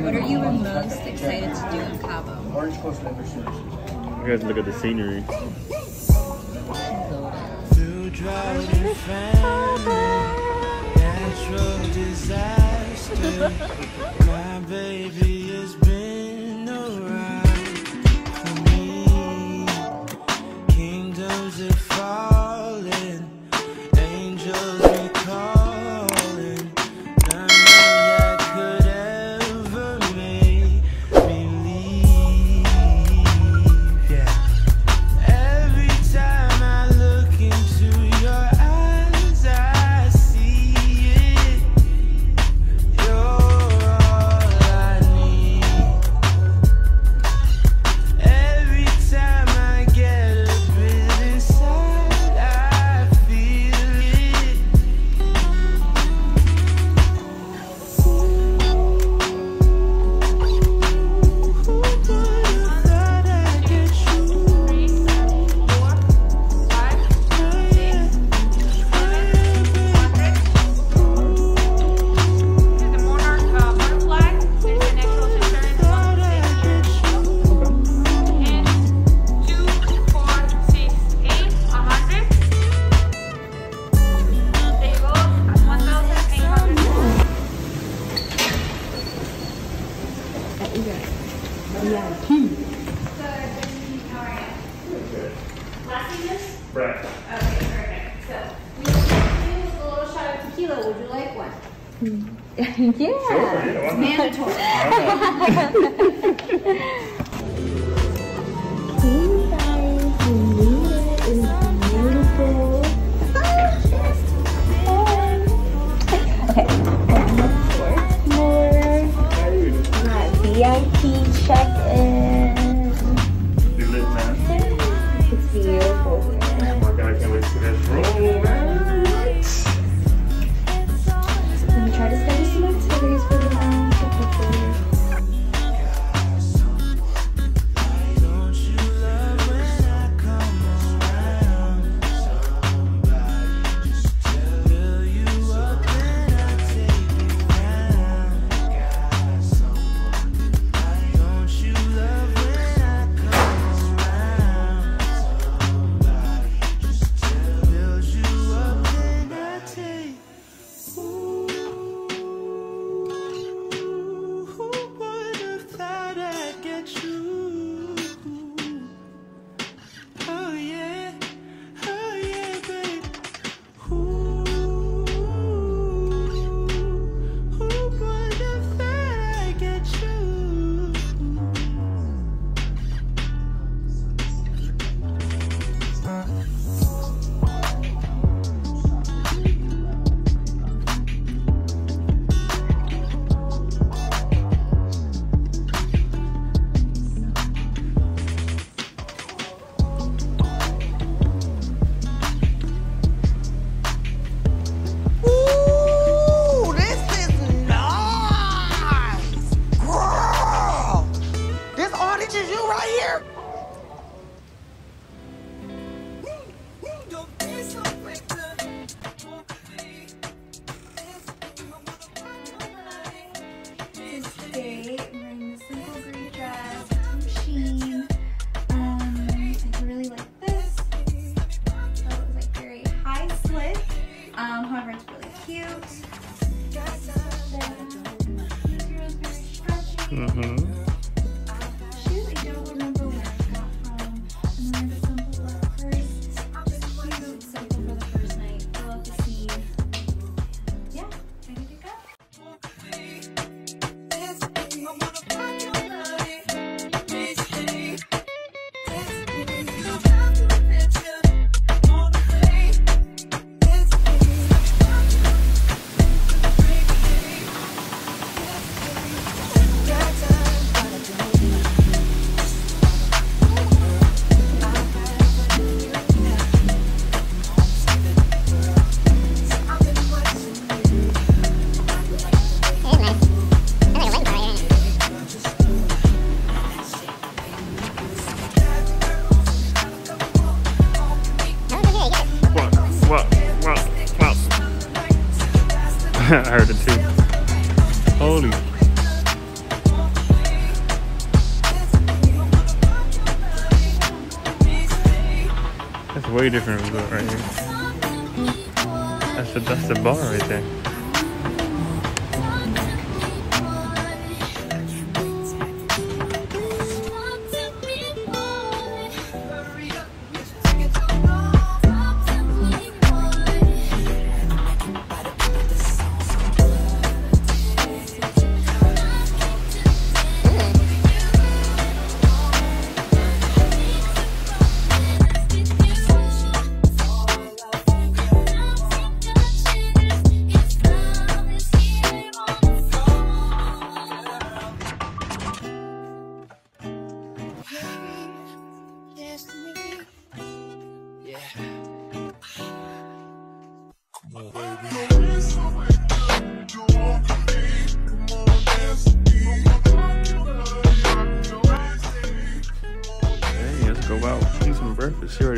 What are you most excited to do in Cabo? Orange Coast Liquor You guys look at the scenery. Natural disaster, my baby. tequila, would you like one? yeah. Sure, yeah mandatory. okay, one more. VIP check the bar.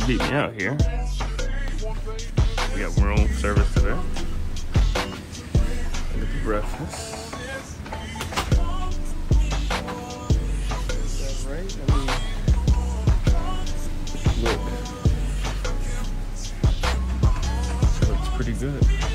They beat me out here. We got room service today. Look at breakfast. Look. So it's pretty good.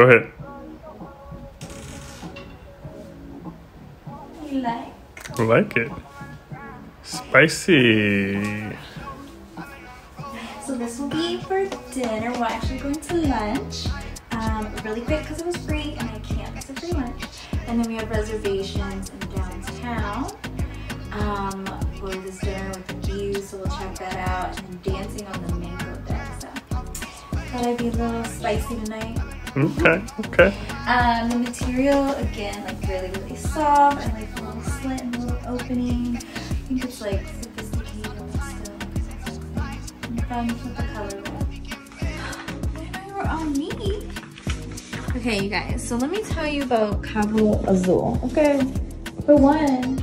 Go ahead. You like? I like it. Spicy. So this will be for dinner. We're actually going to lunch. Um, really quick because it was free and I can't miss a free lunch. And then we have reservations in downtown um, for this dinner with the view. So we'll check that out. And dancing on the mango deck. So thought I'd be a little spicy tonight. Okay, okay. Um, the material again, like really, really soft and like a little slit and a little opening. I think it's like sophisticated but still. I'm fun with the color. Now we're on me. Okay, you guys. So let me tell you about Cabo Azul. Okay, for one,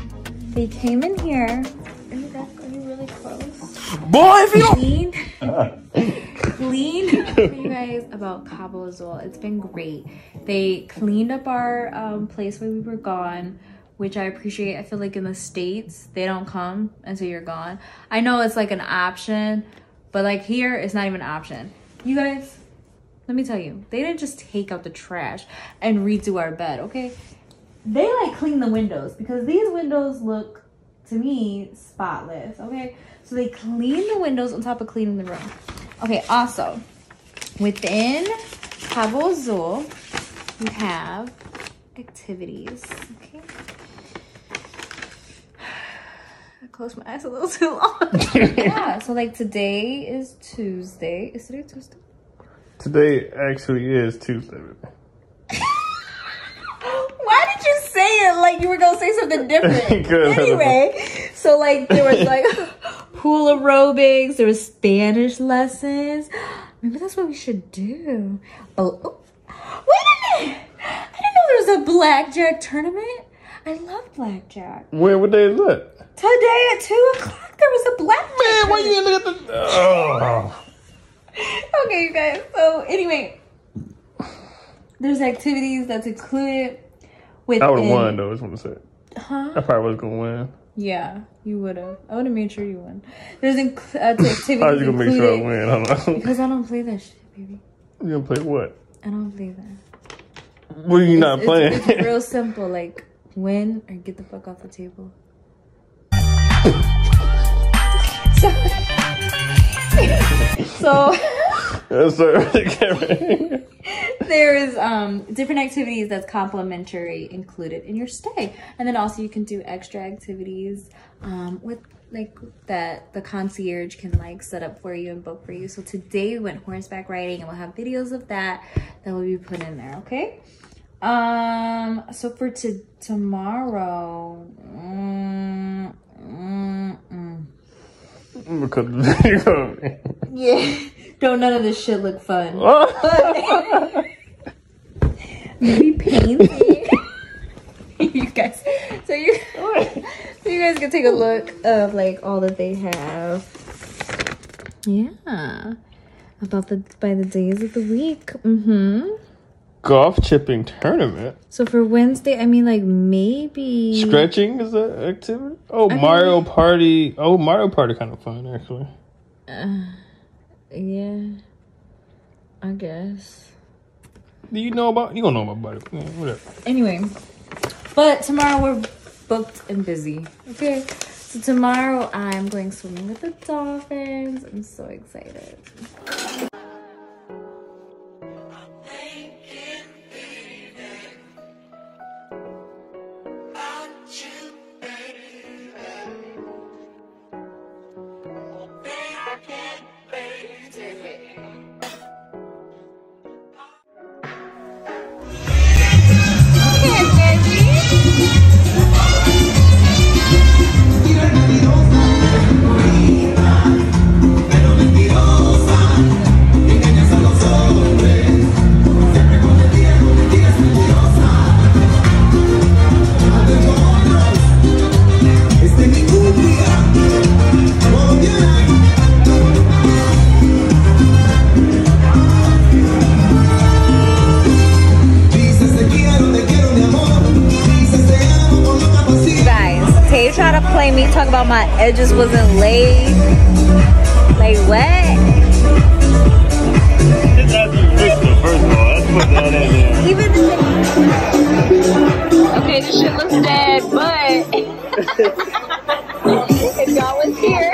they came in here. Are you, guys, are you really close? Boy, if you clean clean you guys about Cabo Azul. It's been great. They cleaned up our um, place where we were gone, which I appreciate. I feel like in the States, they don't come until you're gone. I know it's like an option, but like here, it's not even an option. You guys, let me tell you, they didn't just take out the trash and redo our bed, okay? They like clean the windows because these windows look to me spotless, okay? So they clean the windows on top of cleaning the room. Okay, also within Cabo Azul, you have activities. Okay. I closed my eyes a little too long. yeah, so like today is Tuesday. Is today Tuesday? Today actually is Tuesday. Why did you say it like you were gonna say something different? Anyway, so like there was like pool aerobics, there was Spanish lessons. Maybe that's what we should do. Oh, oh, wait a minute! I didn't know there was a blackjack tournament. I love blackjack. When what day is that? Today at two o'clock there was a blackjack. Man, why you didn't look at the oh. okay, you guys. So anyway, there's activities that's included with. I would have won though, is what I'm saying. Huh? I probably was gonna win. Yeah, you would have. I would have made sure you won. There's inc- uh, activities How you gonna make sure I win? I don't know. Because I don't play that shit, baby. You gonna play what? I don't play that. What are you not It's- playing? It's, real simple. Like win or get the fuck off the table. so, so Yes, sir. there is um different activities that's complimentary included in your stay and then also you can do extra activities um with like that the concierge can like set up for you and book for you so today we went horseback riding and we'll have videos of that that will be put in there okay um so for to tomorrow mm, mm, mm. because the video. yeah don't none of this shit look fun maybe painting. you guys, so you, so you guys can take a look of like all that they have. Yeah, about the by the days of the week. Mm-hmm. Golf chipping tournament. So for Wednesday, I mean like maybe. Stretching is that activity? Oh, I mean- Mario Party. Oh, Mario Party kind of fun actually. Yeah, I guess. Do you know about? You don't know about it. Yeah, whatever. Anyway, but tomorrow we're booked and busy. Okay. So tomorrow I'm going swimming with the dolphins. I'm so excited. About just wasn't laid. Like what? It's not the original, first of all. That's put that in there. Even the Okay, this shit looks dead, but if y'all was here,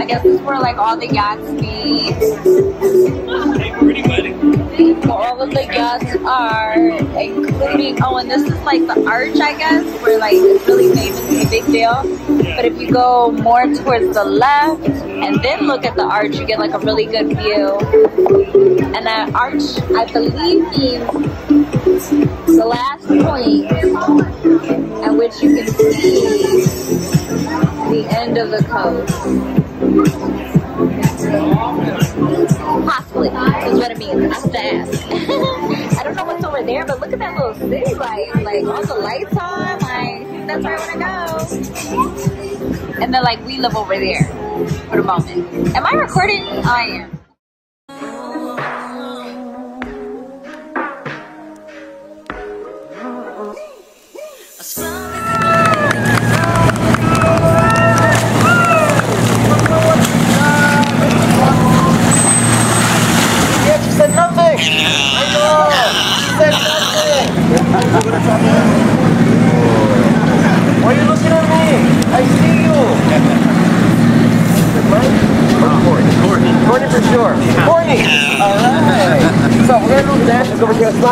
I guess this is where like all the yachts be. The guests are, including oh, and this is like the arch, I guess, where like it's really famous, a big deal. But if you go more towards the left and then look at the arch, you get like a really good view. And that arch, I believe, means the last point at which you can see the end of the coast. Is what it means. I have to ask. I don't know what's over there, but look at that little city light. Like, all the lights on. Like, that's where I want to go. And then, like, we live over there for the moment. Am I recording? Oh, I am.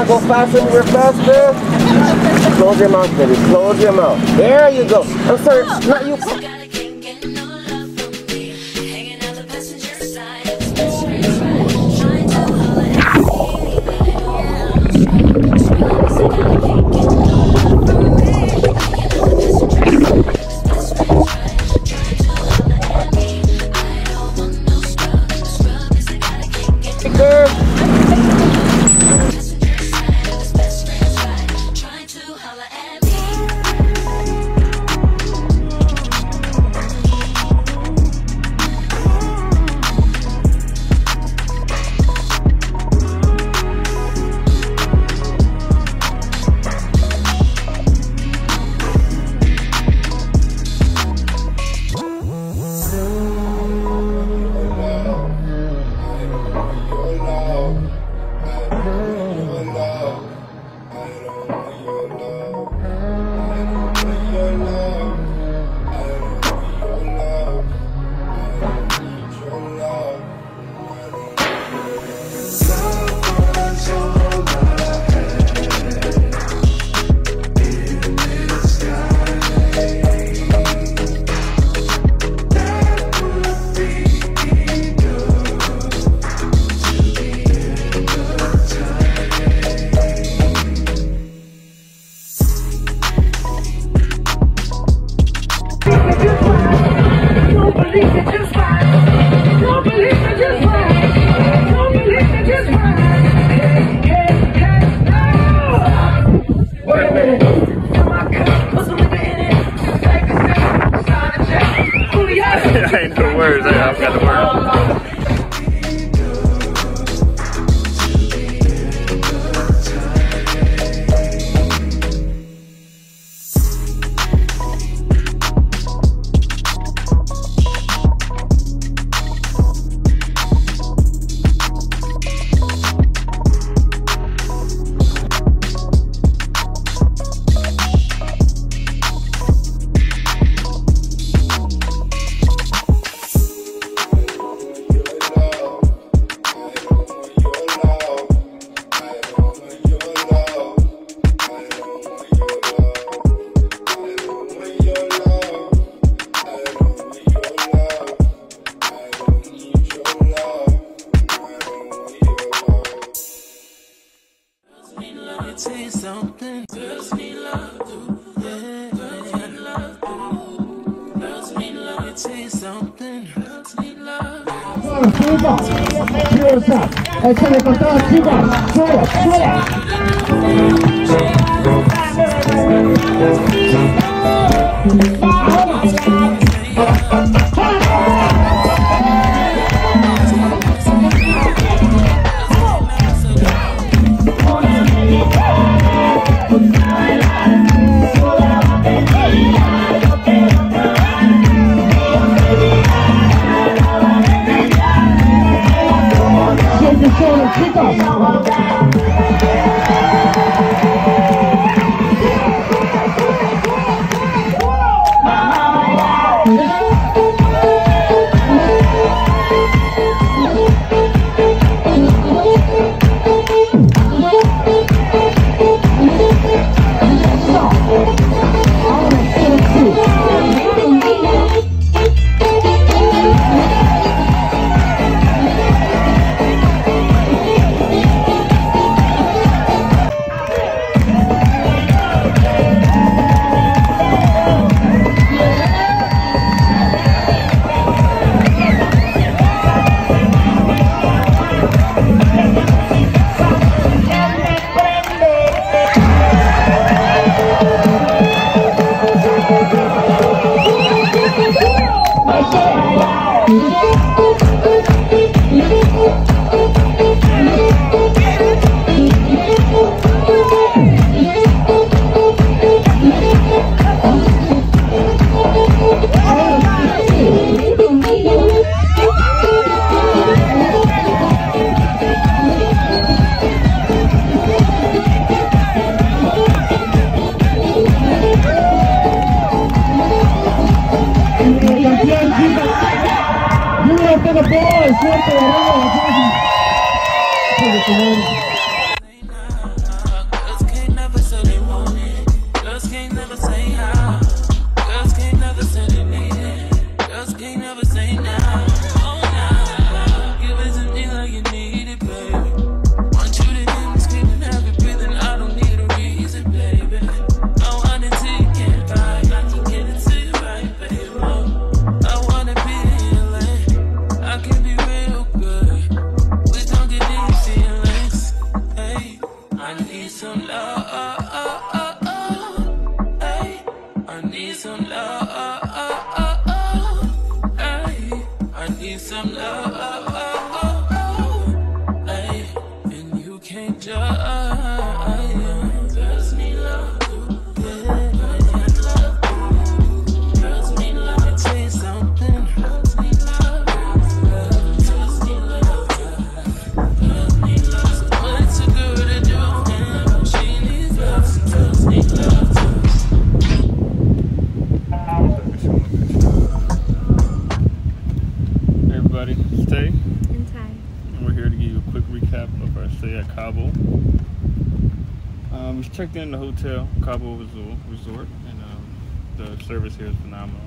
Go faster. We're faster. Close your mouth, baby. Close your mouth. There you go. I'm sorry. Not you. el fuerte de la. in the hotel, Cabo Resort, and um, the service here is phenomenal.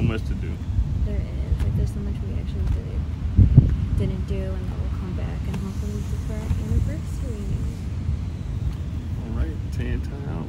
so much to do. There is. Like, there's so much we actually did, didn't do, and that will come back, and hopefully it's for our anniversary. All right, tan time out.